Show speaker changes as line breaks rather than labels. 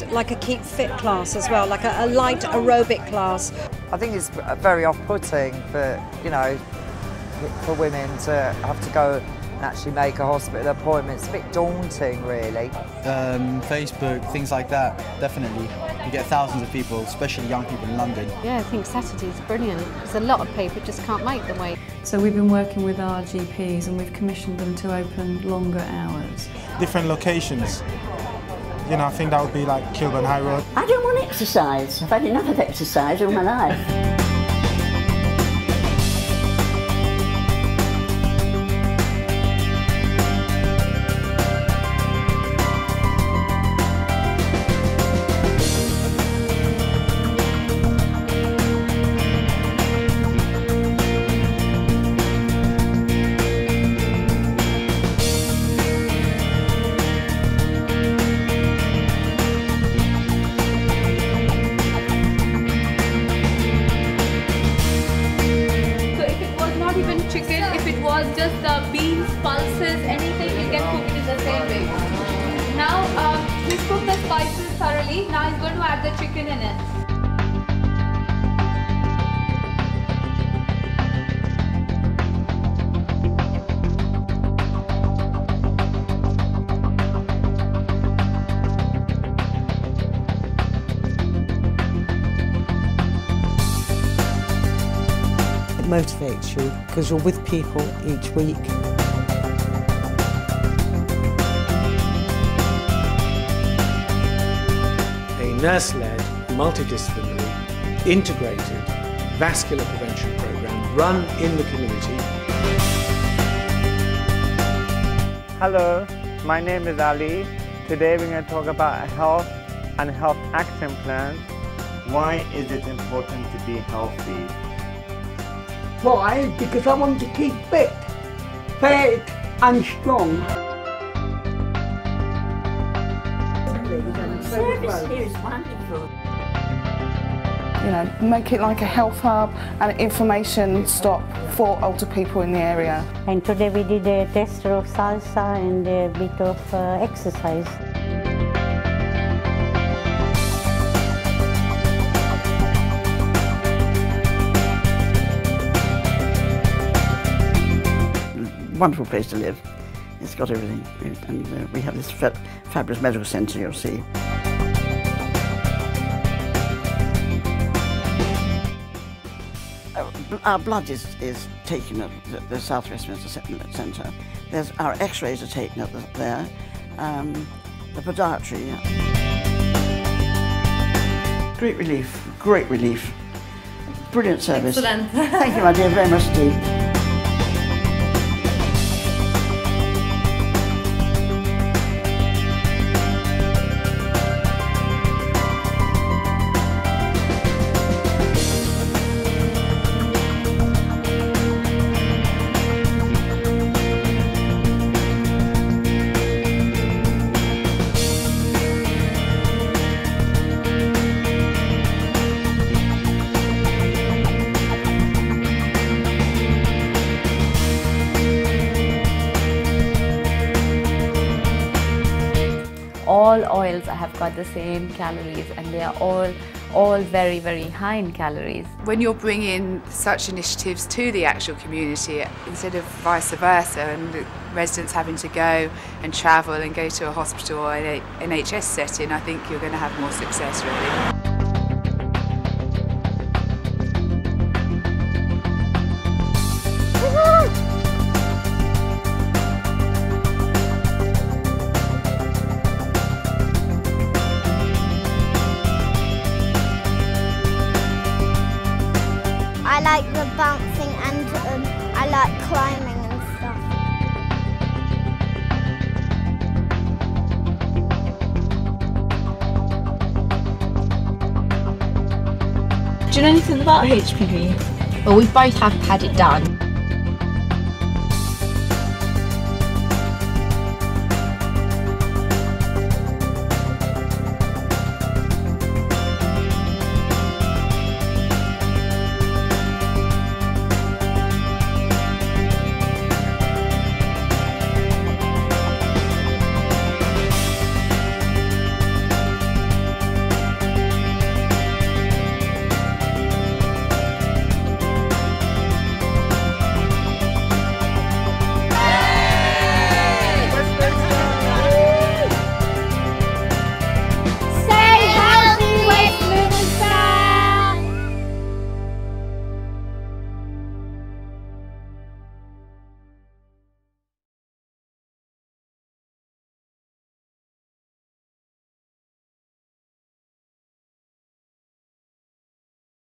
had like a keep fit class as well, like a, a light aerobic class.
I think it's very off-putting for, you know, for women to have to go and actually make a hospital appointment. It's a bit daunting, really.
Um, Facebook, things like that, definitely. You get thousands of people, especially young people in London.
Yeah, I think Saturday's brilliant. There's a lot of people just can't make the way.
So we've been working with our GPs and we've commissioned them to open longer hours.
Different locations. You know, I think that would be like Kilburn High Road.
I don't want exercise. I've had enough of exercise all my life.
Same way. Now, um, he's cooked the spices thoroughly. Now he's going to add the chicken in it. it.
motivates you because you're with people each week.
Nurse-led, multidisciplinary, integrated vascular prevention program run in the community.
Hello, my name is Ali. Today we're going to talk about health and health action plans. Why is it important to be healthy?
Why? Because I want to keep fit, fit and strong.
The service here is wonderful.
You know, make it like a health hub and an information stop for older people in the area.
And today we did a test of salsa and a bit of uh, exercise.
wonderful place to live. It's got everything. And uh, we have this fa fabulous medical centre, you'll see. Uh, our blood is, is taken at the, the South Westminster Settlement Centre. There's, our x-rays are taken at the, there. Um, the podiatry. Great relief, great relief. Brilliant service.
Excellent.
Thank you, my dear, very much indeed.
All oils have got the same calories and they are all all very very high in calories.
When you're bringing such initiatives to the actual community instead of vice versa and residents having to go and travel and go to a hospital or an NHS setting I think you're going to have more success really.
You know anything about HPV? Well, we both have had it done.